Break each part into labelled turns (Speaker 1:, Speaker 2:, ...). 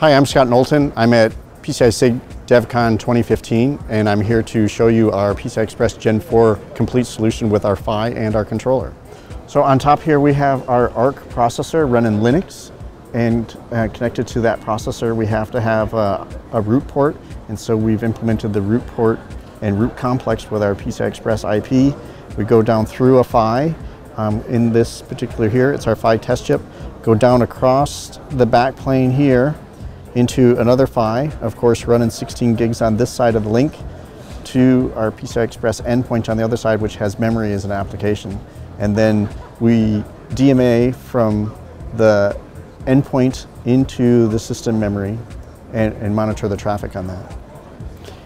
Speaker 1: Hi, I'm Scott Knowlton. I'm at PCI SIG DevCon 2015, and I'm here to show you our PCI Express Gen 4 complete solution with our PHY and our controller. So on top here we have our ARC processor running Linux, and uh, connected to that processor we have to have a, a root port, and so we've implemented the root port and root complex with our PCI Express IP. We go down through a PHY. Um, in this particular here, it's our PHY test chip. Go down across the back plane here, into another PHY, of course running 16 gigs on this side of the link, to our PCI Express endpoint on the other side, which has memory as an application. And then we DMA from the endpoint into the system memory and, and monitor the traffic on that.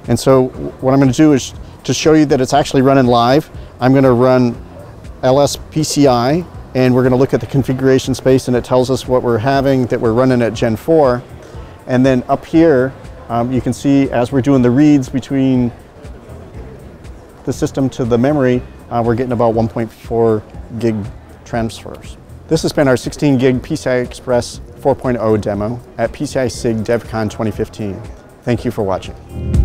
Speaker 1: And so what I'm going to do is to show you that it's actually running live, I'm going to run LSPCI and we're going to look at the configuration space and it tells us what we're having that we're running at Gen 4 and then up here, um, you can see as we're doing the reads between the system to the memory, uh, we're getting about 1.4 gig transfers. This has been our 16 gig PCI Express 4.0 demo at PCI SIG DevCon 2015. Thank you for watching.